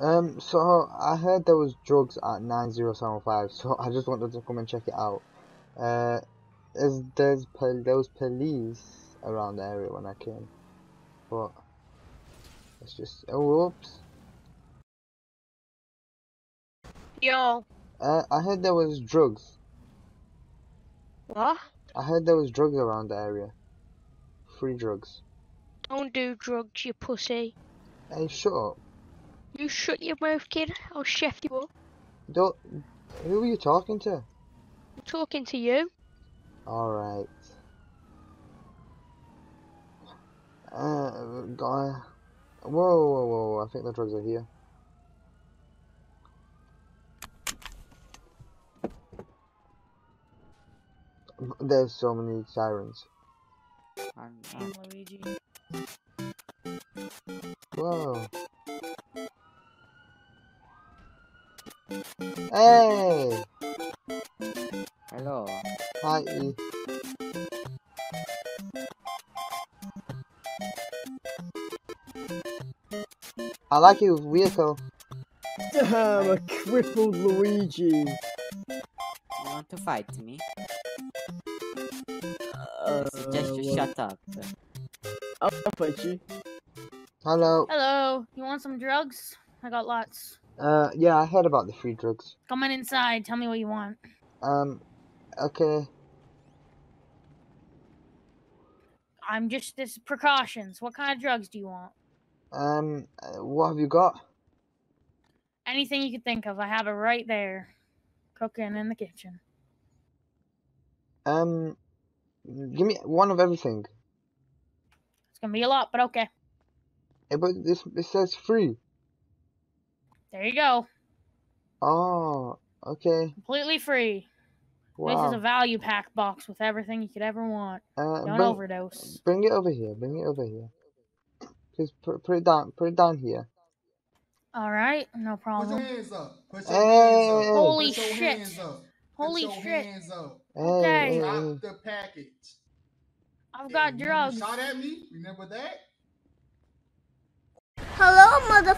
Um, so I heard there was drugs at 9075, so I just wanted to come and check it out. Uh, is there's pol there was police around the area when I came, but it's just oh whoops. Yo. Uh, I heard there was drugs. What? I heard there was drugs around the area. Free drugs. Don't do drugs, you pussy. Hey, shut up. You shut your mouth, kid. I'll chef you up. Don't. Who are you talking to? I'm talking to you. Alright. Uh, guy. Whoa, whoa, whoa, whoa, I think the drugs are here. There's so many sirens. I'm, Team Luigi. Whoa. Hey! hello. Hi, E. I like your vehicle. Damn, a crippled Luigi. You want to fight me? Uh, Suggest you well, shut up. I'll fight you. Hello. Hello. You want some drugs? I got lots. Uh, yeah, I heard about the free drugs. Come on inside. Tell me what you want. Um, okay. I'm just this precautions. What kind of drugs do you want? Um, uh, what have you got? Anything you could think of. I have it right there. Cooking in the kitchen. Um, give me one of everything. It's gonna be a lot, but okay. But this it says free. There you go. Oh, okay. Completely free. Wow. This is a value pack box with everything you could ever want. Uh, Don't bring, overdose. bring it over here. Bring it over here. Just put put it down. Put it down here. All right, no Put your problem. hands up. Put your hands up. Hey. Holy Put your shit. hands up. Holy Put your shit. hands up. Hey, Okay. hey, hey. Drop the package. I've got remember drugs. You shot at me. Remember that? Hello, mother.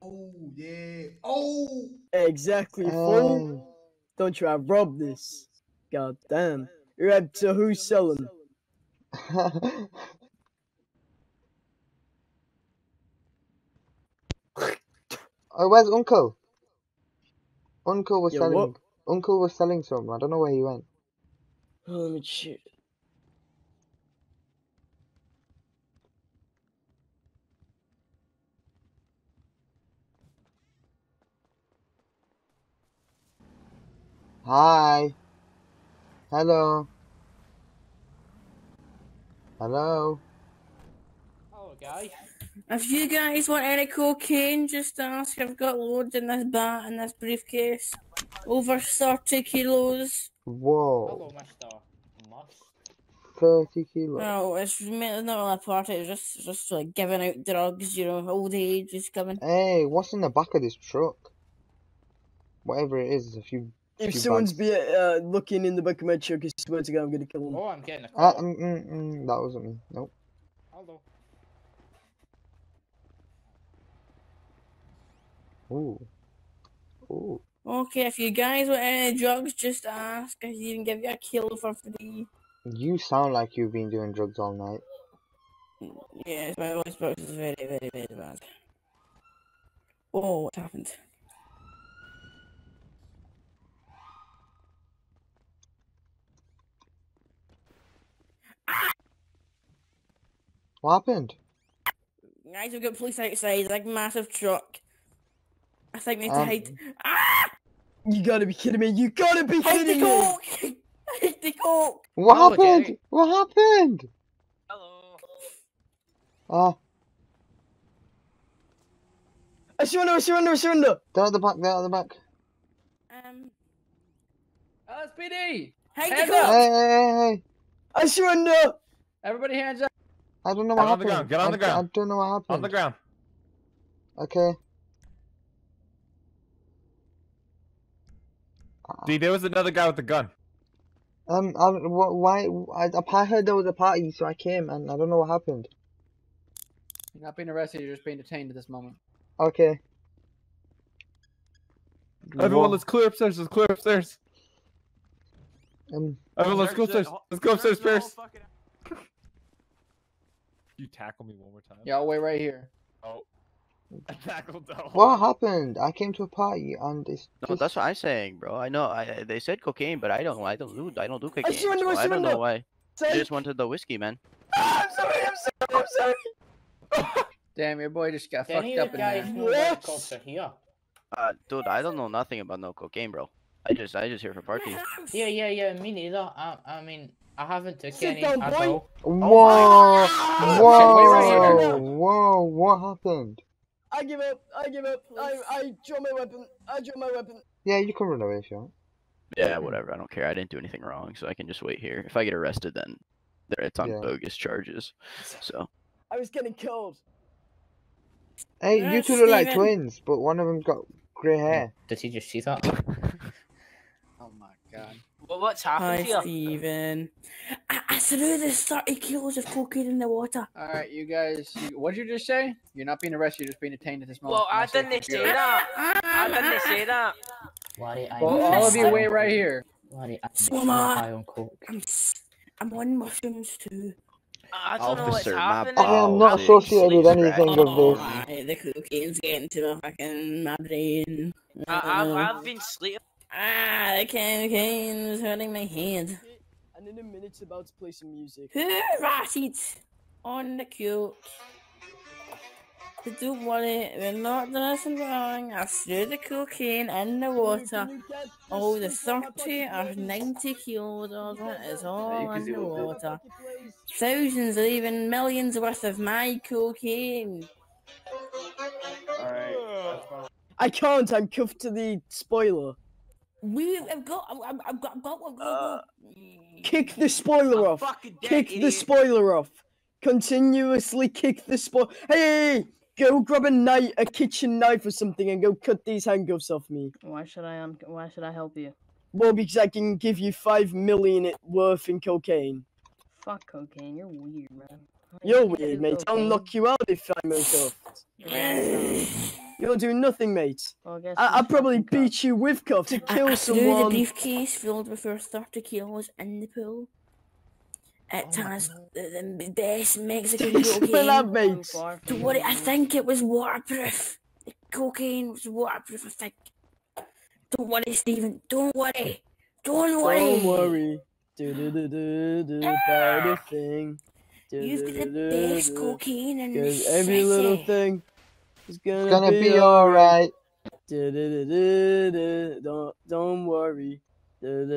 Oh yeah. Oh. Exactly, oh. fool. Hey. Don't try to rob this. God damn. You're up to who's selling? oh, where's Uncle? Uncle was Yo, selling. what? Uncle was selling some. I don't know where he went. Oh, let me check. Hi. Hello. Hello. Oh, guy. If you guys want any cocaine, just ask. I've got loads in this bat and this briefcase. Over 30 kilos. Whoa. Hello, Mr. Must. 30 kilos. No, it's not really a party, it's just, just like giving out drugs, you know, old age is coming. Hey, what's in the back of this truck? Whatever it is, a few. If few someone's bags. be uh, looking in the back of my truck, I swear to God, I'm gonna kill him. Oh, I'm getting a Ah, call. mm, mm, mm, that wasn't me. Nope. Hello. Ooh. Ooh. Okay, if you guys want any drugs, just ask. I can even give you a kill for free. You sound like you've been doing drugs all night. Yes, my voice box is very, very, very bad. Oh, what happened? What happened? Guys, we've got police outside, like massive truck. I think we need to Um, hide. Ah! You gotta be kidding me! You gotta be Hide kidding me! coke! Hide the coke! What Hello, happened? Jerry. What happened? Hello. Ah, I surrender! I surrender! I surrender! they're at the back. They're at the back. Um, LSPD! hide Hands the up! coke! Hey, hey, hey, hey! I surrender! Everybody hands up. I don't know Get what on the happened. ground, get on I, the d- I ground. don't know what happened. On the ground. Okay. See, there was another guy with a gun. Um, I, wh- why? I, I heard there was a party, so I came, and I don't know what happened. You're not being arrested. You're just being detained at this moment. Okay. Everyone, Wha- let's clear upstairs. Let's clear upstairs. Um, Everyone, let's go upstairs. ho- Let's go upstairs, search the whole Pierce. fucking- You tackle me one more time. Yeah, I'll wait right here. Oh. I tackled the what happened? I came to a party and it's No, just... that's what I'm saying, bro. I know. I they said cocaine, but I don't. I don't do. I don't do cocaine. surrender, so I I don't know surrender. why. I just wanted the whiskey, man. Ah, I'm sorry, I'm sorry, I'm sorry. Damn, your boy just got Can fucked up in guys there. know What? cops are here? Uh, dude, I don't know nothing about no cocaine, bro. I just, I just here for party. Yeah, yeah, yeah. Me neither. I, I mean, I haven't took Sit down, boy. all. Whoa! Ah, Whoa! shit, wait right here. Whoa! What happened? I give up. I give up. I I draw my weapon. I draw my weapon. Yeah, you can run away if you want. Yeah, whatever. I don't care. I didn't do anything wrong, so I can just wait here. If I get arrested, then there it's on Yeah. bogus charges. So I was getting killed. Hey, Yeah, you two look like twins, but one of them's got grey hair. Did he just see that? oh my god. Well, what's Hi, happened here? Stephen. I, I threw the 30 kilos of cocaine in the water. All right, you guys. You, what did you just say? You're not being arrested. You're just being detained at this moment. Well, I Not safe didn't say that. I didn't say that. Well, all of you wait right here. So am I. I'm, s- I'm on mushrooms too. I don't know what's happening. I am Oh, not associated with anything scratch. of Oh, this. my, the cocaine's getting to my fucking my brain. I, I've, I've been sleeping. Ah, the cocaine's hurting my head. And in a minute, it's about to play some music. Who ratted on the coke? But don't worry, we're not doing anything wrong. I threw the cocaine in the water. Oh, the 30 or 90 kilos of it is all in the water. Thousands or even millions worth of my cocaine. I can't. I'm cuffed to the spoiler. We have got, I've, I've got, I've got, I've got, Kick the spoiler I'm off. dead, Kick the spoiler off. Continuously kick the spoil. Hey, hey, hey, go grab a knife, a kitchen knife or something, and go cut these handcuffs off me. Why should I um? Why should I help you? Well, because I can give you five million worth in cocaine. Fuck cocaine. You're weird, man. You're you weird, mate. I'll cocaine? knock you out if I'm cuffed. You'll do nothing, mate. Well, I guess I- who's I'll probably fucking beat you with cuffs to kill I threw the briefcase filled with our 30 kilos in the pool. It Oh has the, the best Mexican Thanks for that, cocaine. mate. far from Don't worry, I think it was waterproof. The cocaine was waterproof, I think. Don't worry, Stephen. Don't worry. Don't worry. Don't worry. Do do do do do about a thing. You've got the best cocaine in the Cause every little thing is gonna, It's gonna be, be alright. Don't don't worry. Cause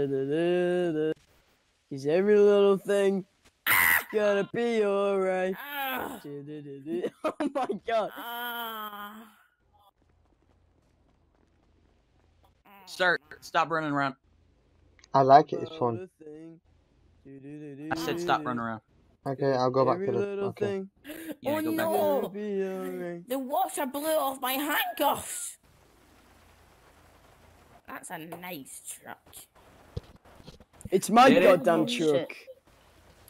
every little thing is gonna be alright. Ah. Oh my god. ah. Sir, stop running around. I like it. It's fun. I said stop running around. Okay, I'll go back to the. little Okay. thing Yeah, oh go back. gonna no! The water blew off my handcuffs. That's a nice truck. It's my Did goddamn Holy shit.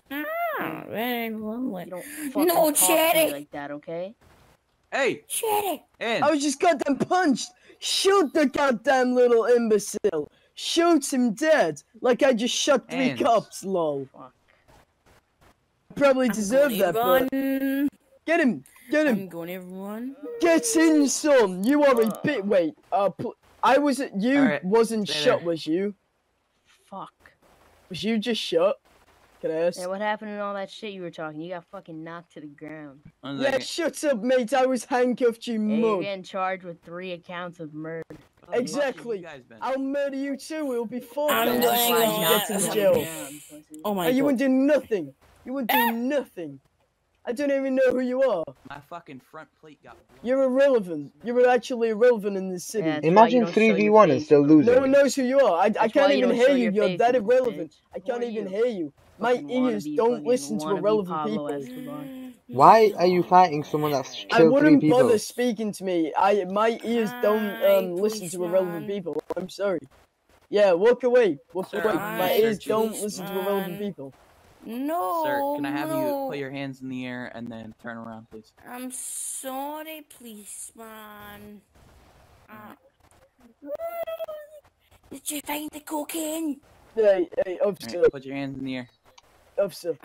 truck. Ah, very lovely. Don't No, talk Cherry. like that, okay? Hey, Cherry. in. I was just goddamn punched. Shoot the goddamn little imbecile. Shoot him dead. Like I just shot three Hands. cops, lol. Fuck. Probably deserve that, but run. get him. Get him. I'm gonna run. Get in, son. You are a bit. Wait. Uh, pl- I was. You Alright, wasn't stay shot, was you? Fuck. Was you just shot? Can I ask? Yeah, what happened in all that shit you were talking? You got fucking knocked to the ground. Yeah, second. shut up, mate. I was handcuffed, you Yeah, you're mug. getting charged with three accounts of murder. How the fuck have Exactly. you guys been? I'll murder you too. It'll be four I'm counts going before on you get in one. jail. Oh my And you god. wouldn't do nothing. You wouldn't do nothing. I don't even know who you are. My fucking front plate got blown. You're irrelevant. You're actually irrelevant in this city. Yeah, that's why you Imagine don't show your 3v1 and still losing. No one knows who you are. I, I can't why you even hear you. You're that irrelevant. bitch. I can't even you? hear you. My ears don't listen to irrelevant people. Why are you fighting someone that's killed three wouldn't bother speaking to me. I my ears don't um listen to irrelevant people. I'm sorry. Yeah, walk away. Walk away. My ears don't listen to irrelevant people. No, Sir, can I have you put your hands in the air and then turn around, please? I'm sorry, policeman. Uh, did you find the cocaine? Hey, hey, All officer, right, put your hands in the air. officer.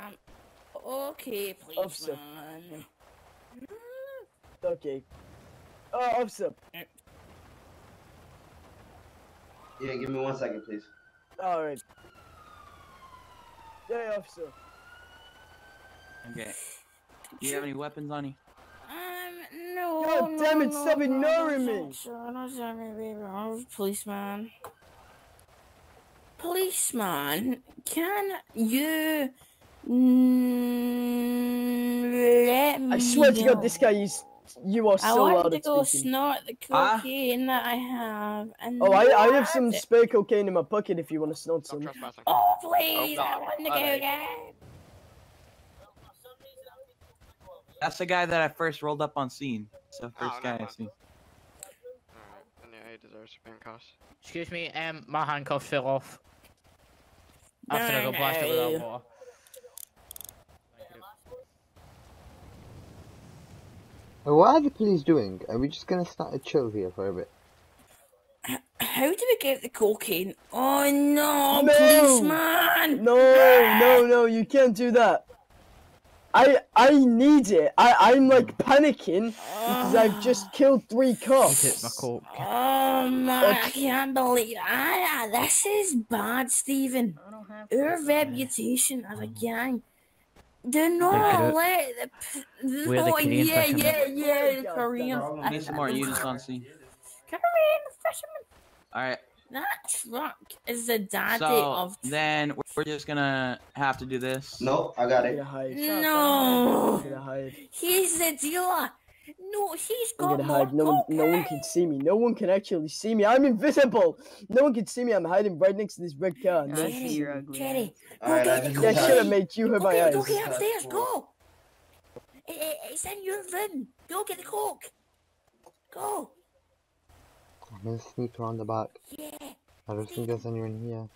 Okay, Officer. policeman. Okay. Uh, officer. Yeah, give me one second, please. All right. Hey, officer. Okay. Do you have any weapons on you? Um, no. God no, damn it, no, stop no, ignoring no, me. no, sir, no, sir, baby, no, Policeman. Policeman, can you mm, let me I swear to? God, this guy is. You are I so want loud to go speaking. snort the Ah. cocaine that I have. And Oh, I, I have some it. spare cocaine in my pocket if you want to snort some. Oh, please, Oh, I want to go Alright. again. That's the guy that I first rolled up on scene. It's the Oh, first guy I seen. Then yeah, he deserves to be in cuffs. Excuse me, um, my handcuffs fell off. After I got blasted with No. that water. What are the police doing? Are we just gonna start a chill here for a bit? How do we get the cocaine? Oh no, No! policeman! No, no, no, you can't do that. I I need it. I I'm like panicking because I've just killed three cops. Hit my coke. Oh man, I can't believe ah, this is bad, Stephen. Our reputation as a gang. Do not Gro- let the, p- the We're the oh Korean yeah, fishermen. yeah, yeah, Korean. I need some more units on scene. Korean fisherman. Alright, That truck is the daddy so of. then we're- we're just gonna have to do this. No, I got it. No, I'm gonna hide. he's the dealer. No, he's I'm got gonna more hide. No one, no one can see me. No one can actually see me. I'm invisible. No one can see me. I'm hiding right next to this red car. No one can Kenny, see me. Go Alright, get I the just That should have made you hurt my Okay, eyes. okay, upstairs, go. It, it, eh, eh, eh, it's in your room. Go get the coke. Go. I'm gonna sneak around the back. Yeah. I don't think there's anyone here.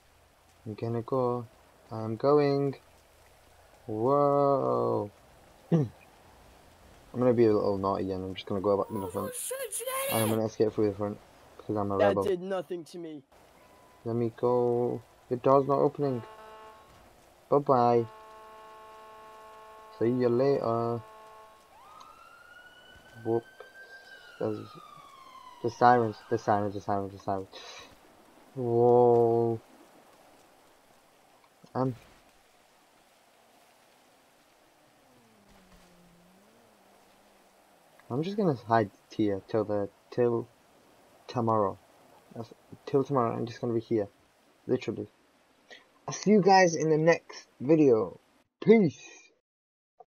I'm gonna go. I'm going. Whoa. I'm gonna be a little naughty and I'm just gonna go back in the front. And I'm gonna escape through the front. Because I'm a That rebel. did nothing to me. Let me go. The door's not opening. Bye bye. See you later. Whoop. There's the sirens, the sirens, the sirens, the sirens. Whoa. Um. I'm just gonna hide here till the till tomorrow. Till tomorrow, I'm just gonna be here, literally. I'll see you guys in the next video. Peace.